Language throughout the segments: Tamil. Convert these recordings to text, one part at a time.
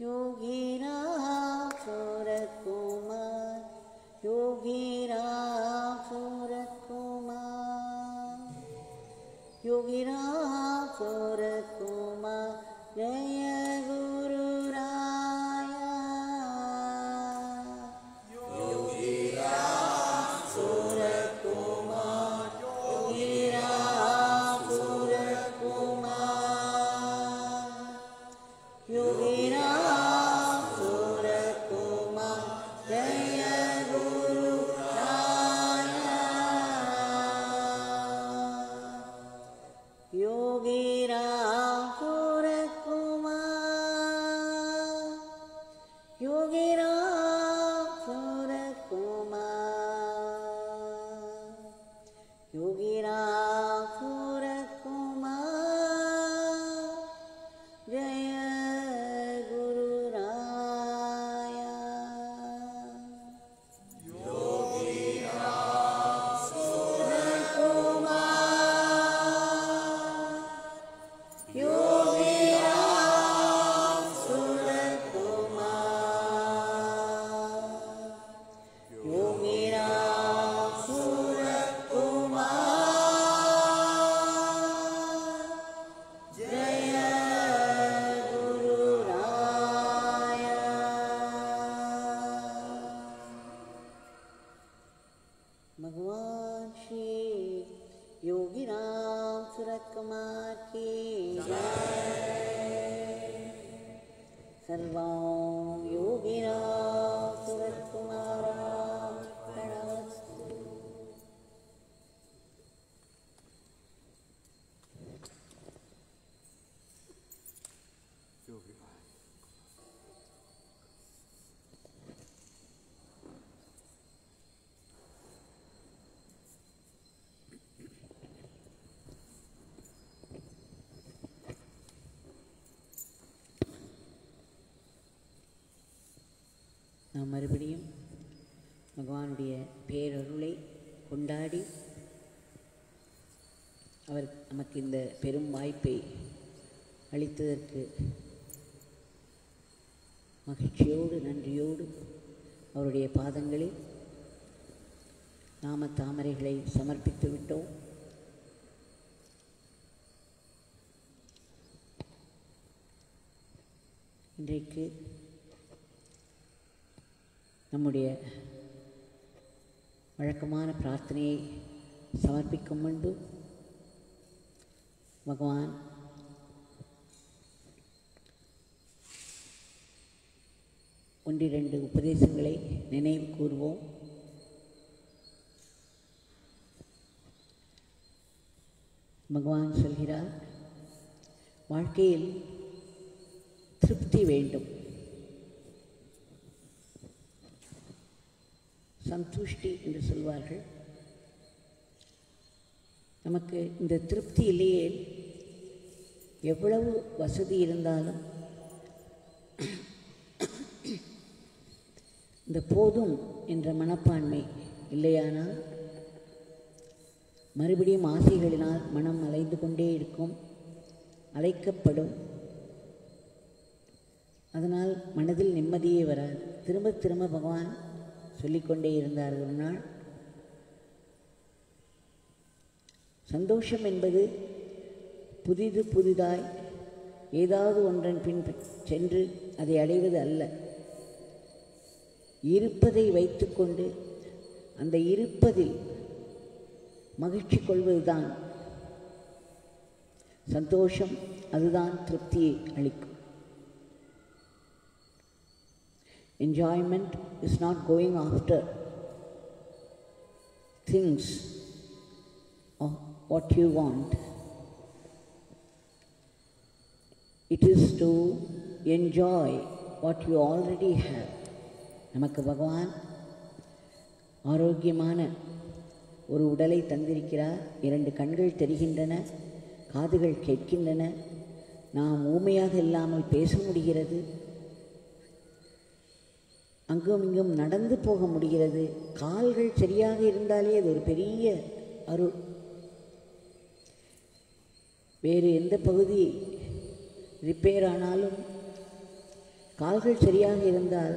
योगीराम भगवान श्री योगी राम सूरत कुमार की जय। நாம் மறுபடியும் பகவானுடைய பேரருளை கொண்டாடி அவர் நமக்கு இந்த பெரும் வாய்ப்பை அளித்ததற்கு மகிழ்ச்சியோடு நன்றியோடு அவருடைய பாதங்களில் நாம தாமரைகளை சமர்ப்பித்து விட்டோம். இன்றைக்கு நம்முடைய வழக்கமான பிரார்த்தனையை சமர்ப்பிக்கும் முன்பு பகவான் ஒன்றிரண்டு உபதேசங்களை நினைவு கூறுவோம். பகவான் சொல்கிறார் வாழ்க்கையில் திருப்தி வேண்டும். சந்துஷ்டி என்று சொல்வார்கள். நமக்கு இந்த திருப்தி இல்லையே எவ்வளவு வசதி இருந்தாலும் இந்த போதும் என்ற மனப்பான்மை இல்லையானால் மறுபடியும் ஆசைகளினால் மனம் அலைந்து கொண்டே இருக்கும் அழைக்கப்படும். அதனால் மனதில் நிம்மதியே வராது. திரும்ப திரும்ப பகவான் சொல்லிக்கொண்டே இருந்தார்கள்னால் சந்தோஷம் என்பது புதிது புதிதாய் ஏதாவது ஒன்றன் பின் சென்று அதை அடைவது அல்ல. இருப்பதை வைத்துக்கொண்டு அந்த இருப்பதில் மகிழ்ச்சி கொள்வதுதான். சந்தோஷம் அதுதான் திருப்தியை அளிக்கும். Enjoyment is not going after things or what you want. It is to enjoy what you already have. நமக்கு பகவான் ஆரோக்கியமான ஒரு உடலை தந்திருக்கிறார் இரண்டு கண்கள் தெரிகின்றன காதுகள் கேட்கின்றன நாம் ஊமையாக இல்லாமல் பேச முடிகிறது அங்கும் இங்கும் நடந்து போக முடிகிறது. கால்கள் சரியாக இருந்தாலே அது ஒரு பெரிய அருள். வேறு எந்த பகுதி ரிப்பேர் ஆனாலும் கால்கள் சரியாக இருந்தால்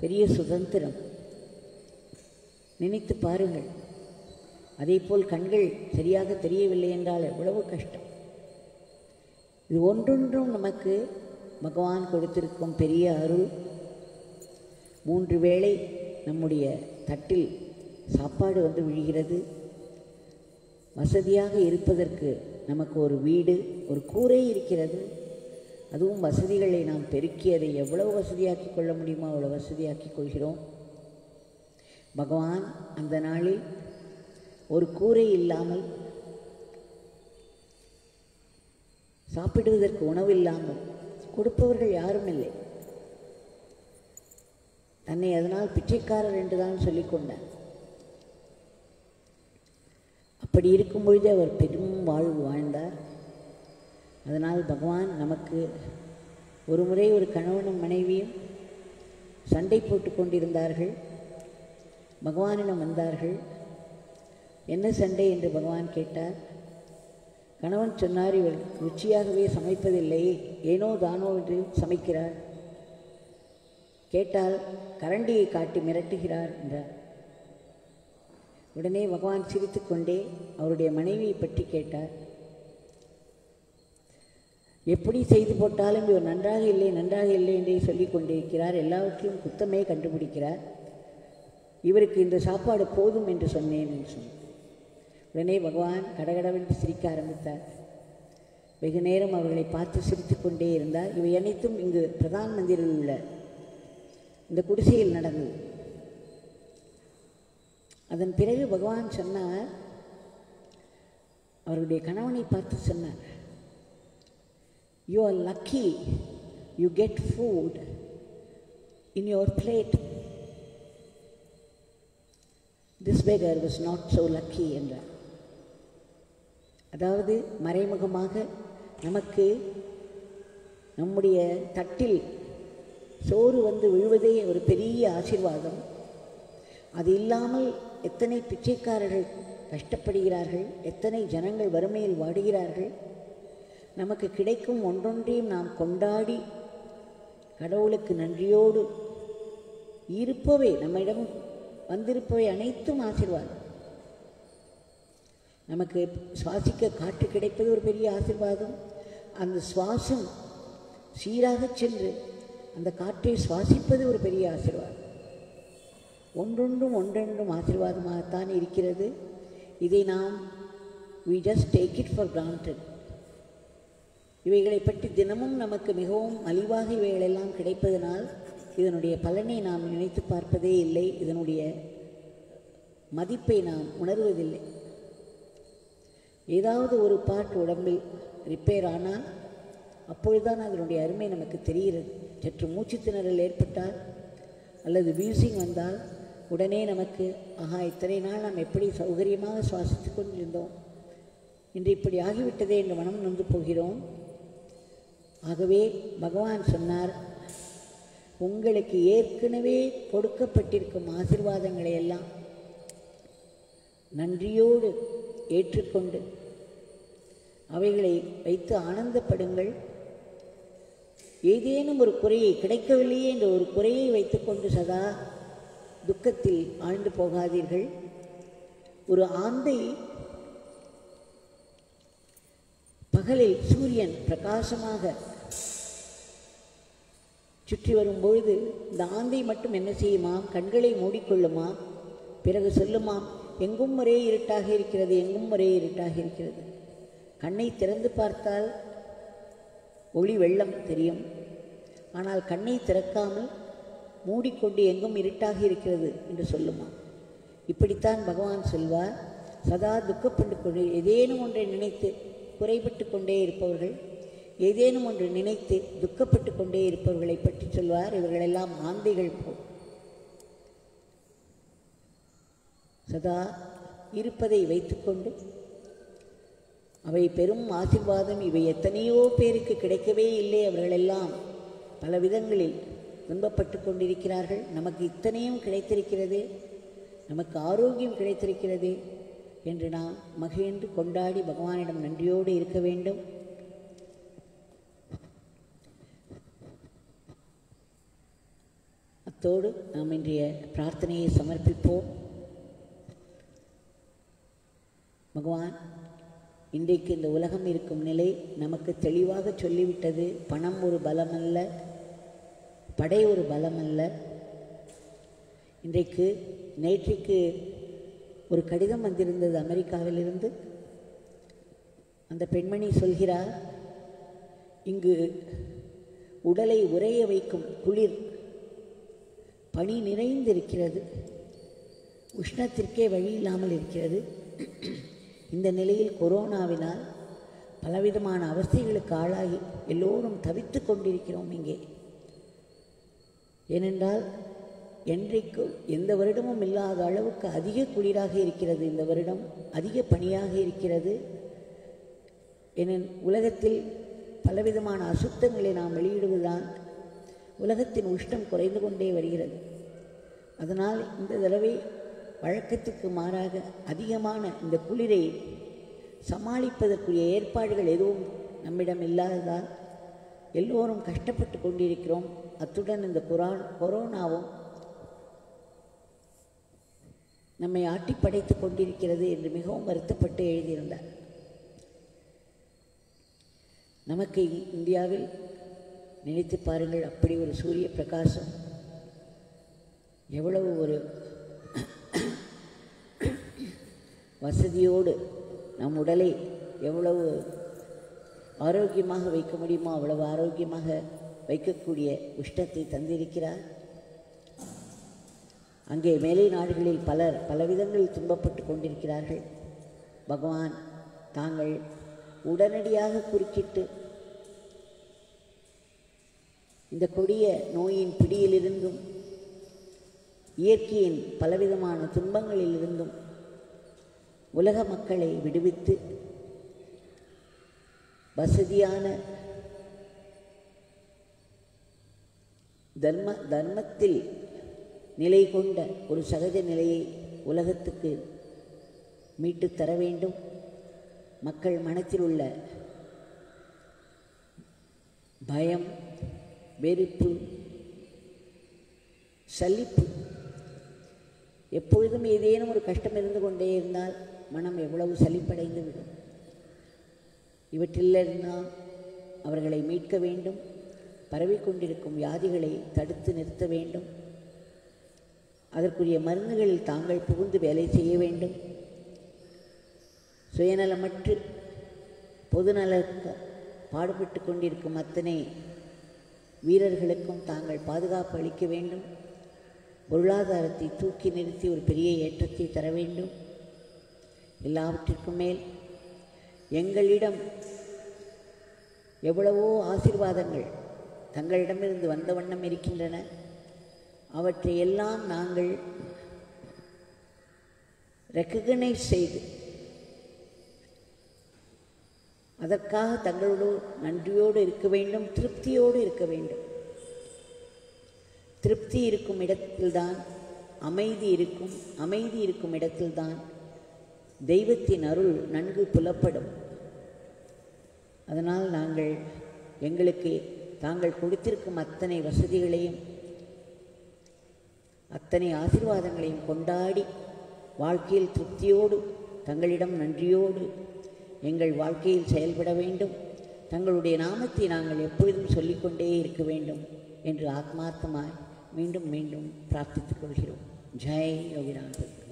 பெரிய சுதந்திரம். நினைத்து பாருங்கள். அதேபோல் கண்கள் சரியாக தெரியவில்லை என்றால் எவ்வளவு கஷ்டம். இது ஒன்றொன்றும் நமக்கு பகவான் கொடுத்திருக்கும் பெரிய அருள். மூன்று வேளை நம்முடைய தட்டில் சாப்பாடு வந்து விழுகிறது. வசதியாக இருப்பதற்கு நமக்கு ஒரு வீடு ஒரு கூரை இருக்கிறது. அதுவும் வசதிகளை நாம் பெருக்கி அதை எவ்வளவு வசதியாக்கி கொள்ள முடியுமோ அவ்வளோ வசதியாக்கி கொள்கிறோம். பகவான் அந்த நாளில் ஒரு கூரை இல்லாமல் சாப்பிடுவதற்கு உணவு இல்லாமல் கொடுப்பவர்கள் யாரும் இல்லை. தன்னை அதனால் பிச்சைக்காரர் என்று தான் கொண்டார் அப்படி இருக்கும் பொழுதே அவர் பெரும் வாழ்வு வாழ்ந்தார். அதனால் பகவான் நமக்கு ஒரு முறை ஒரு கணவனும் மனைவியும் சண்டை போட்டு கொண்டிருந்தார்கள். பகவானிடம் வந்தார்கள். என்ன சண்டை? என்று பகவான் கேட்டார். கணவன் சொன்னார் இவள் ருச்சியாகவே சமைப்பதில்லை. ஏனோ தானோ என்று சமைக்கிறார் கேட்டால் கரண்டியை காட்டி மிரட்டுகிறார் என்றார். உடனே பகவான் சிரித்துக்கொண்டே அவருடைய மனைவியை பற்றி கேட்டார். எப்படி செய்து போட்டாலும் இவர் நன்றாக இல்லை நன்றாக இல்லை என்றே சொல்லிக் கொண்டிருக்கிறார். எல்லாவற்றையும் குத்தமே கண்டுபிடிக்கிறார். இவருக்கு இந்த சாப்பாடு போதும் என்று சொன்னேன் என்று சொன்னார். உடனே பகவான் கடகடவென்று சிரிக்க ஆரம்பித்தார். வெகு நேரம் அவர்களை பார்த்து சிரித்து கொண்டே இருந்தார். இவை அனைத்தும் இங்கு பிரதான் மந்திரில் உள்ள இந்த குடிசையில் நடந்தது. அதன் பிறகு பகவான் சொன்னார் அவருடைய கணவனை பார்த்து சொன்னார் you are lucky you get food in your plate this beggar was not so lucky என்றார். அதாவது மறைமுகமாக நமக்கு நம்முடைய தட்டில் சோறு வந்து விழுவதே ஒரு பெரிய ஆசிர்வாதம். அது இல்லாமல் எத்தனை பிச்சைக்காரர்கள் கஷ்டப்படுகிறார்கள் எத்தனை ஜனங்கள் வறுமையில் வாடுகிறார்கள். நமக்கு கிடைக்கும் ஒன்றொன்றையும் நாம் கொண்டாடி கடவுளுக்கு நன்றியோடு இருப்பவை நம்மிடம் வந்திருப்பவை அனைத்தும் ஆசிர்வாதம். நமக்கு சுவாசிக்க காற்று கிடைப்பது ஒரு பெரிய ஆசீர்வாதம். அந்த சுவாசம் சீராக சென்று அந்த காற்றை சுவாசிப்பது ஒரு பெரிய ஆசீர்வாதம். ஒன்றொன்றும் ஒன்றொன்றும் ஆசீர்வாதமாகத்தான் இருக்கிறது. இதை நாம் we just take it for granted இவைகளை பற்றி தினமும் நமக்கு மிகவும் மலிவாக இவைகளெல்லாம் கிடைப்பதனால் இதனுடைய பலனை நாம் நினைத்து பார்ப்பதே இல்லை. இதனுடைய மதிப்பை நாம் உணர்வதில்லை. ஏதாவது ஒரு பாட்டு உடம்பில் ரிப்பேர் ஆனால் அப்பொழுதுதான் அதனுடைய அருமை நமக்கு தெரிகிறது. சற்று மூச்சு திணறல் ஏற்பட்டால் அல்லது வீசிங் வந்தால் உடனே நமக்கு ஆஹா இத்தனை நாள் நாம் எப்படி சௌகரியமாக சுவாசித்து கொண்டிருந்தோம்? இன்று இப்படி ஆகிவிட்டதே என்று மனம் நொந்து போகிறோம். ஆகவே பகவான் சொன்னார் உங்களுக்கு ஏற்கனவே கொடுக்கப்பட்டிருக்கும் ஆசிர்வாதங்களை எல்லாம் நன்றியோடு ஏற்றுக்கொண்டு அவைகளை வைத்து ஆனந்தப்படுங்கள். ஏதேனும் ஒரு குறையை கிடைக்கவில்லையே என்ற ஒரு குறையை வைத்துக்கொண்டு சதா துக்கத்தில் ஆழ்ந்து போகாதீர்கள். ஒரு ஆந்தை பகலில் சூரியன் பிரகாசமாக சுற்றி வரும்பொழுது இந்த ஆந்தை மட்டும் என்ன செய்யுமாம் கண்களை மூடிக்கொள்ளுமா? பிறகு சொல்லுமாம் எங்கும் ஒரே இருட்டாக இருக்கிறது எங்கும் ஒரே இருட்டாக இருக்கிறது. கண்ணை திறந்து பார்த்தால் ஒளி வெள்ளம் தெரியும். ஆனால் கண்ணை திறக்காமல் மூடிக்கொண்டு எங்கும் இருட்டாக இருக்கிறது என்று சொல்லுமா? இப்படித்தான் பகவான் சொல்வார் சதா துக்கப்பட்டு கொண்டு ஏதேனும் ஒன்றை நினைத்து குறைபட்டு கொண்டே இருப்பவர்கள் ஏதேனும் ஒன்று நினைத்து துக்கப்பட்டு கொண்டே இருப்பவர்களை பற்றி சொல்வார் இவர்களெல்லாம் ஆந்தைகள் போல். சதா இருப்பதை வைத்துக்கொண்டு அவை பெரும் ஆசிர்வாதம் இவை எத்தனையோ பேருக்கு கிடைக்கவே இல்லை அவர்களெல்லாம். பல விதங்களில் துன்பப்பட்டு கொண்டிருக்கிறார்கள். நமக்கு இத்தனையும் கிடைத்திருக்கிறது. நமக்கு ஆரோக்கியம் கிடைத்திருக்கிறது என்று நாம் மகிழ்ந்து கொண்டாடி பகவானிடம் நன்றியோடு இருக்க வேண்டும். அத்தோடு நாம் இன்றைய பிரார்த்தனையை சமர்ப்பிப்போம். பகவான் இன்றைக்கு இந்த உலகம் இருக்கும் நிலை நமக்கு தெளிவாக சொல்லிவிட்டது பணம் ஒரு பலமல்ல படை ஒரு பலம் அல்ல இன்றைக்கு நேற்றைக்கு ஒரு கடிதம் வந்திருந்தது அமெரிக்காவிலிருந்து. அந்த பெண்மணி சொல்கிறார் இங்கு உடலை உறைய வைக்கும் குளிர் பனி நிறைந்திருக்கிறது. உஷ்ணத்திற்கே வழி இல்லாமல் இருக்கிறது. இந்த நிலையில் கொரோனாவினால் பலவிதமான அவஸ்தைகளுக்கு ஆளாகி எல்லோரும் தவித்து கொண்டிருக்கிறோம் இங்கே. ஏனென்றால் என்றைக்கு எந்த வருடமும் இல்லாத அளவுக்கு அதிக குளிராக இருக்கிறது இந்த வருடம் அதிக பனியாக இருக்கிறது என உலகத்தில் பலவிதமான அசுத்தங்களை நாம் வெளியிடுவதுதான் உலகத்தின் உஷ்ணம் குறைந்து கொண்டே வருகிறது. அதனால் இந்த தடவை வழக்கத்துக்கு மாறாக அதிகமான இந்த குளிரை சமாளிப்பதற்குரிய ஏற்பாடுகள் எதுவும் நம்மிடம் இல்லாததால் எல்லோரும் கஷ்டப்பட்டு கொண்டிருக்கிறோம். அத்துடன் இந்த குரான் கொரோனாவும் நம்மை ஆட்டி படைத்து கொண்டிருக்கிறது என்று மிகவும் வருத்தப்பட்டு எழுதியிருந்தார். நமக்கு இந்தியாவில் நினைத்து பாருங்கள் அப்படி ஒரு சூரிய பிரகாசம் எவ்வளவு ஒரு வசதியோடு நம் உடலை எவ்வளவு ஆரோக்கியமாக வைக்க முடியுமோ அவ்வளவு ஆரோக்கியமாக வைக்கக்கூடிய உஷ்டத்தை தந்திருக்கிறார். அங்கே மேலை நாடுகளில் பலர் பலவிதங்களில் துன்பப்பட்டு கொண்டிருக்கிறார்கள். பகவான் தாங்கள் உடனடியாக குறுக்கிட்டு இந்த கொடிய நோயின் பிடியிலிருந்தும் இயற்கையின் பலவிதமான துன்பங்களிலிருந்தும் உலக மக்களை விடுவித்து வசதியான தர்ம தர்மத்தில் நிலை கொண்ட ஒரு சகஜ நிலையை உலகத்துக்கு மீட்டு தர வேண்டும். மக்கள் மனத்தில் உள்ள பயம் வெறுப்பு சலிப்பு எப்பொழுதும் ஏதேனும் ஒரு கஷ்டம் இருந்து கொண்டே இருந்தால் மனம் எவ்வளவு சலிப்படைந்து விடும் இவற்றிலிருந்தால் அவர்களை மீட்க வேண்டும். பரவிக்கொண்டிருக்கும் வியாதிகளை தடுத்து நிறுத்த வேண்டும். அதற்குரிய மருந்துகளில் தாங்கள் புகுந்து வேலை செய்ய வேண்டும். சுயநலமற்று பொதுநலக்கு பாடுபட்டு கொண்டிருக்கும் அத்தனை வீரர்களுக்கும் தாங்கள் பாதுகாப்பு அளிக்க வேண்டும். பொருளாதாரத்தை தூக்கி நிறுத்தி ஒரு பெரிய ஏற்றத்தை தர வேண்டும். எல்லாவற்றிற்கும் மேல். எங்களிடம் எவ்வளவோ ஆசீர்வாதங்கள் தங்களிடமிருந்து வந்த வண்ணம் இருக்கின்றன. அவற்றை எல்லாம் நாங்கள் ரெக்கக்னைஸ் செய்து அதற்காக தங்களோடு நன்றியோடு இருக்க வேண்டும் திருப்தியோடு இருக்க வேண்டும். திருப்தி இருக்கும் இடத்தில்தான் அமைதி இருக்கும் அமைதி இருக்கும் இடத்தில்தான் தெய்வத்தின் அருள் நன்கு புலப்படும். அதனால் நாங்கள் எங்களுக்கு தாங்கள் கொடுத்திருக்கும் அத்தனை வசதிகளையும் அத்தனை ஆசீர்வாதங்களையும் கொண்டாடி வாழ்க்கையில் திருப்தியோடு தங்களிடம் நன்றியோடு எங்கள் வாழ்க்கையில் செயல்பட வேண்டும். தங்களுடைய நாமத்தை நாங்கள் எப்பொழுதும் சொல்லிக்கொண்டே இருக்க வேண்டும் என்று ஆத்மார்த்தமாய் மீண்டும் மீண்டும் பிரார்த்தித்துக் கொள்கிறோம். ஜெய் யோகிராம்